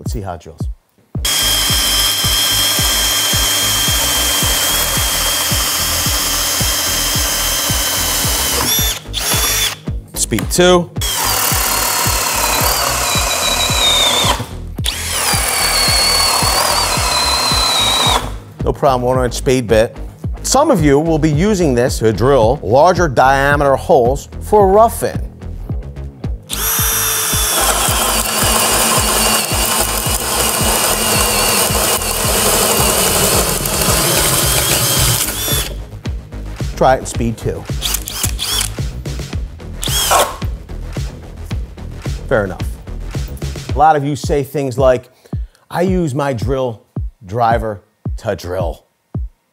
Let's see how it drills. Speed two. No problem, one inch speed bit. Some of you will be using this to drill larger diameter holes for roughing. Try it in speed two. Fair enough. A lot of you say things like, I use my drill driver to drill.